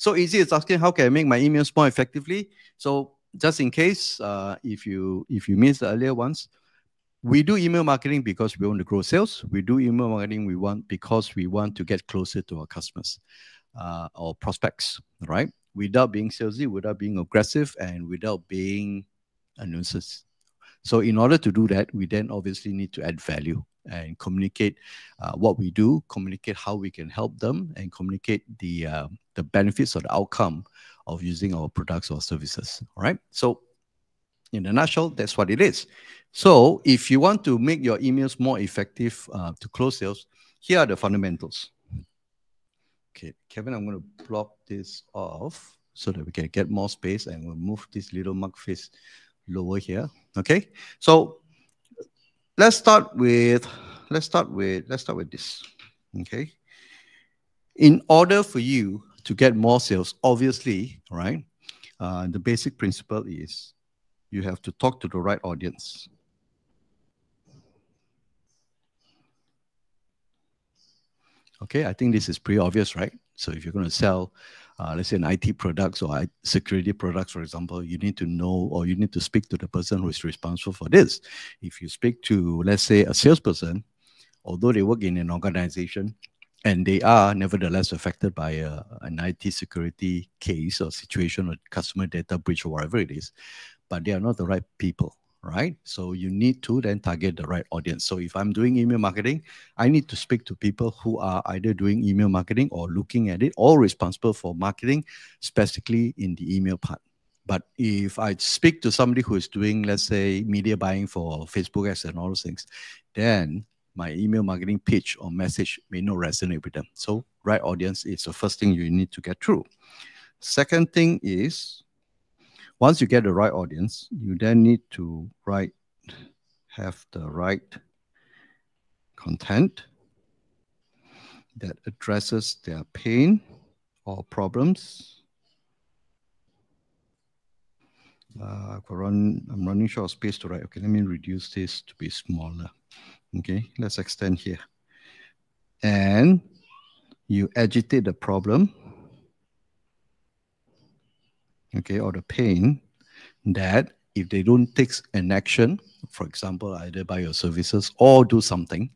So easy is asking how can I make my emails more effectively? So just in case, uh, if you if you missed the earlier ones, we do email marketing because we want to grow sales. We do email marketing we want because we want to get closer to our customers uh, or prospects, right? Without being salesy, without being aggressive, and without being a nuisance. So in order to do that, we then obviously need to add value and communicate uh, what we do, communicate how we can help them, and communicate the uh, the benefits or the outcome of using our products or services. All right. So in a nutshell, that's what it is. So if you want to make your emails more effective uh, to close sales, here are the fundamentals. Okay, Kevin, I'm going to block this off so that we can get more space and we'll move this little mug face lower here. Okay, so let's start with let's start with let's start with this. Okay, in order for you to get more sales, obviously, right? Uh, the basic principle is you have to talk to the right audience. Okay, I think this is pretty obvious, right? So if you're going to sell, uh, let's say an IT products or security products, for example, you need to know or you need to speak to the person who is responsible for this. If you speak to, let's say, a salesperson, although they work in an organization, and they are nevertheless affected by a, an IT security case or situation or customer data breach or whatever it is, but they are not the right people, right? So you need to then target the right audience. So if I'm doing email marketing, I need to speak to people who are either doing email marketing or looking at it or responsible for marketing, specifically in the email part. But if I speak to somebody who is doing, let's say, media buying for Facebook ads and all those things, then my email marketing pitch or message may not resonate with them. So right audience is the first thing you need to get through. Second thing is, once you get the right audience, you then need to write, have the right content that addresses their pain or problems. Uh, run, I'm running short of space to write. Okay, let me reduce this to be smaller. Okay, let's extend here. And you agitate the problem, okay, or the pain that if they don't take an action, for example, either buy your services or do something,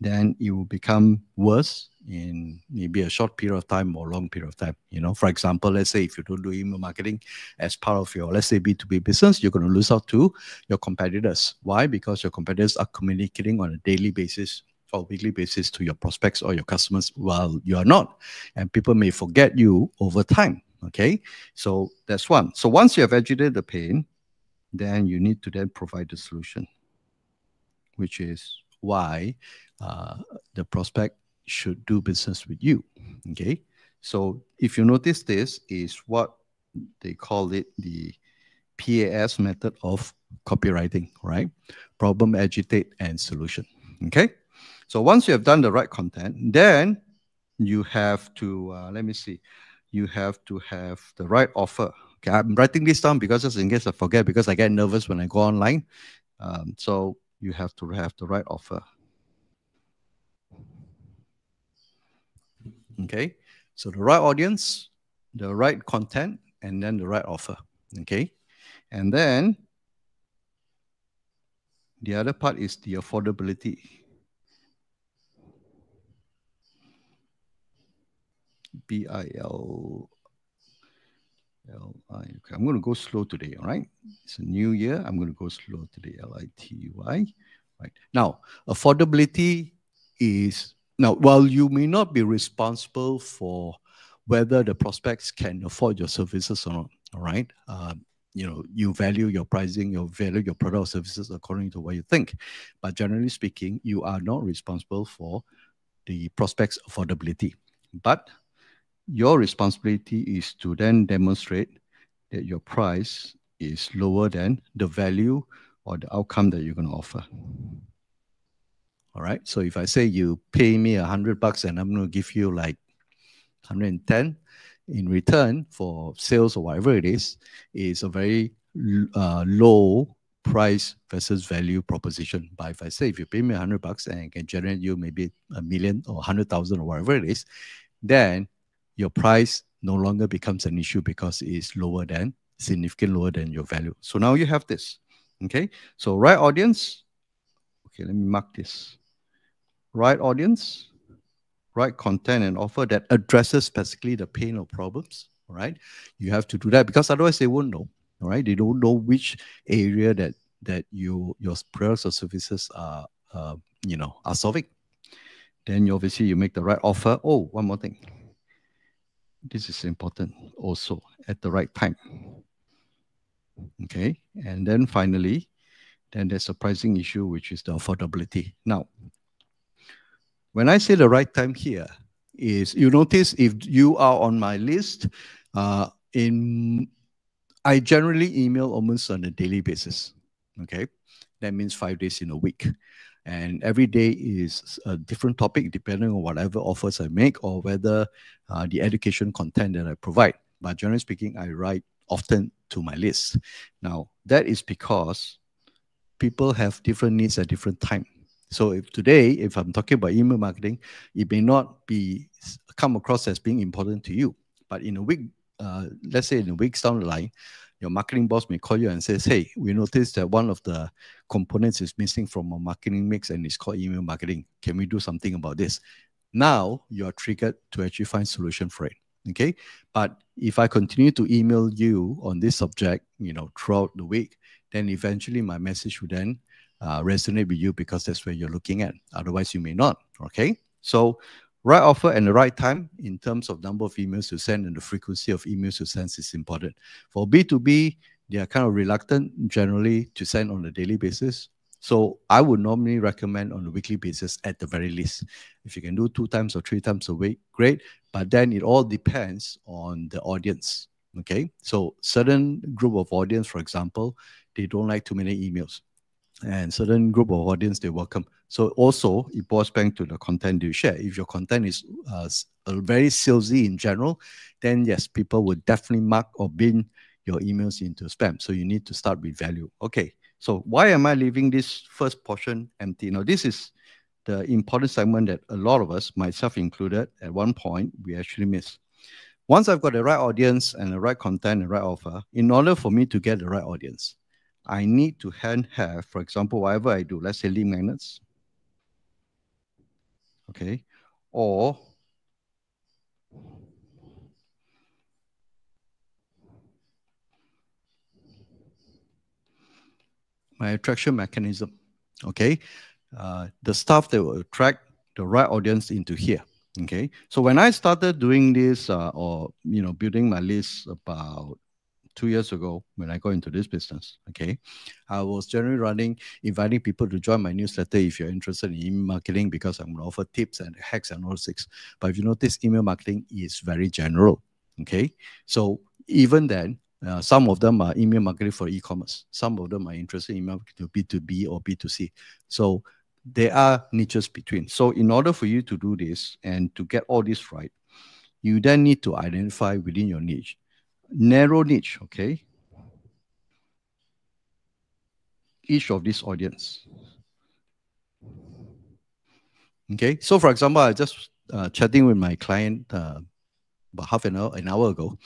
then it will become worse in maybe a short period of time or long period of time. You know, for example, let's say if you don't do email marketing as part of your, let's say B2B business, you're going to lose out to your competitors. Why? Because your competitors are communicating on a daily basis or weekly basis to your prospects or your customers while you are not. And people may forget you over time. Okay. So that's one. So once you have agitated the pain, then you need to then provide the solution, which is why uh, the prospect should do business with you. Okay. So if you notice this is what they call it the PAS method of copywriting, right? Problem, agitate, and solution. Okay. So once you have done the right content, then you have to, uh, let me see, you have to have the right offer. Okay. I'm writing this down because just in case I forget, because I get nervous when I go online. Um, so you have to have the right offer. Okay. So the right audience, the right content, and then the right offer. Okay. And then the other part is the affordability. B I L L I. Okay, I'm going to go slow today. All right. It's a new year. I'm going to go slow today. L I T Y. Right. Now, affordability is now, while you may not be responsible for whether the prospects can afford your services or not, all right, uh, you know, you value your pricing, you value your product or services according to what you think. But generally speaking, you are not responsible for the prospect's affordability. But your responsibility is to then demonstrate that your price is lower than the value or the outcome that you're going to offer. All right. So if I say you pay me a hundred bucks and I'm going to give you like 110 in return for sales or whatever it is, is a very uh, low price versus value proposition. But if I say if you pay me a hundred bucks and I can generate you maybe a million or a hundred thousand or whatever it is, then your price no longer becomes an issue because it is lower than, significant lower than your value. So now you have this. Okay. So right audience. Okay, let me mark this. Right audience, right content and offer that addresses specifically the pain or problems. All right. You have to do that because otherwise they won't know. All right. They don't know which area that that you your products or services are uh, you know are solving. Then you obviously you make the right offer. Oh, one more thing. This is important also at the right time. Okay, and then finally, then there's a pricing issue, which is the affordability. Now, when I say the right time here, is you notice if you are on my list, uh, in I generally email almost on a daily basis. Okay, that means five days in a week. And every day is a different topic depending on whatever offers I make or whether uh, the education content that I provide. But generally speaking, I write often to my list. Now, that is because people have different needs at different time. So if today, if I'm talking about email marketing, it may not be come across as being important to you. But in a week, uh, let's say in a week's down the line, your marketing boss may call you and says, hey, we noticed that one of the components is missing from our marketing mix and it's called email marketing. Can we do something about this? Now you are triggered to actually find solution for it. Okay. But if I continue to email you on this subject, you know, throughout the week, then eventually my message will then uh, resonate with you because that's where you're looking at. Otherwise, you may not. Okay. So right offer and the right time in terms of number of emails to send and the frequency of emails to send is important. For B2B, they are kind of reluctant generally to send on a daily basis. So I would normally recommend on a weekly basis at the very least. If you can do two times or three times a week, great. But then it all depends on the audience. Okay. So certain group of audience, for example, they don't like too many emails and certain group of audience they welcome. So also it boils back to the content you share. If your content is uh, very salesy in general, then yes, people would definitely mark or bin your emails into spam. So you need to start with value. Okay, so why am I leaving this first portion empty? Now this is the important segment that a lot of us, myself included, at one point we actually miss. Once I've got the right audience and the right content and right offer, in order for me to get the right audience, I need to hand have, for example, whatever I do, let's say lead magnets, okay, or my attraction mechanism, okay, uh, the stuff that will attract the right audience into here. Okay, so when I started doing this, uh, or you know, building my list about two years ago when I got into this business. Okay. I was generally running, inviting people to join my newsletter if you're interested in email marketing because I'm going to offer tips and hacks and all six. But if you notice, email marketing is very general. Okay. So even then, uh, some of them are email marketing for e-commerce. Some of them are interested in email to B2B or B2C. So there are niches between. So in order for you to do this and to get all this right, you then need to identify within your niche narrow niche, okay? Each of this audience. Okay, so for example, I just uh, chatting with my client uh, about half an hour, an hour ago.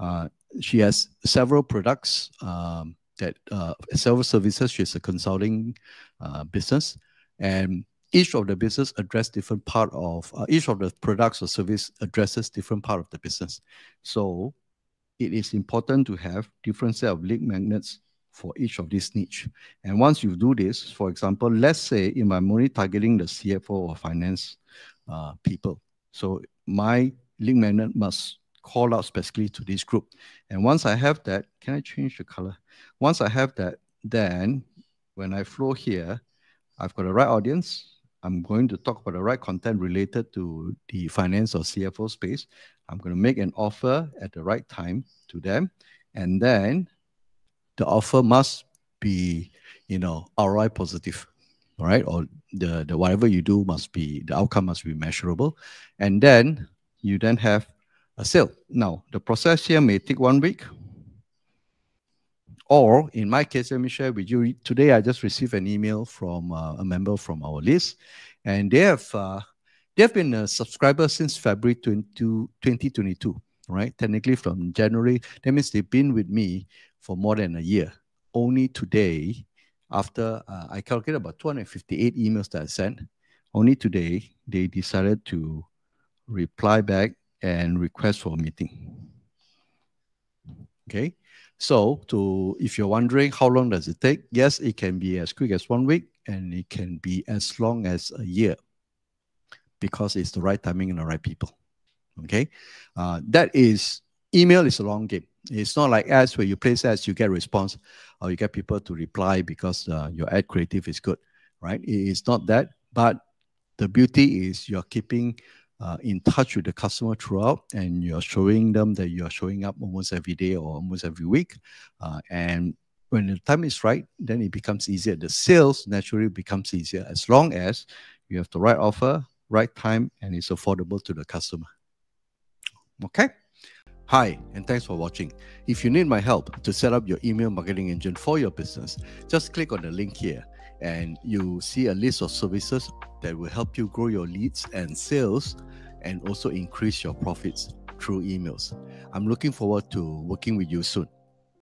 Uh, she has several products um, that uh, several services. She's a consulting uh, business, and each of the business address different part of uh, each of the products or service addresses different part of the business. So it is important to have different set of lead magnets for each of these niche. And once you do this, for example, let's say if I'm only targeting the CFO or finance uh, people, so my lead magnet must call out specifically to this group. And once I have that, can I change the color? Once I have that, then when I flow here, I've got the right audience. I'm going to talk about the right content related to the finance or CFO space. I'm going to make an offer at the right time to them. And then the offer must be, you know, ROI positive, right? Or the, the whatever you do must be, the outcome must be measurable. And then you then have a sale. Now, the process here may take one week. Or in my case, let me share with you. Today, I just received an email from uh, a member from our list, and they have uh, They've been a subscriber since February 20, 2022. right? Technically from January, that means they've been with me for more than a year. Only today, after uh, I calculated about 258 emails that I sent, only today they decided to reply back and request for a meeting. Okay, so to if you're wondering how long does it take, yes, it can be as quick as one week and it can be as long as a year because it's the right timing and the right people. Okay, uh, that is email is a long game. It's not like ads where you place ads, you get response, or you get people to reply because uh, your ad creative is good, right? It's not that, but the beauty is you're keeping uh, in touch with the customer throughout and you're showing them that you're showing up almost every day or almost every week. Uh, and when the time is right, then it becomes easier. The sales naturally becomes easier as long as you have the right offer, right time, and it's affordable to the customer. Okay? Hi, and thanks for watching. If you need my help to set up your email marketing engine for your business, just click on the link here and you see a list of services that will help you grow your leads and sales and also increase your profits through emails. I'm looking forward to working with you soon.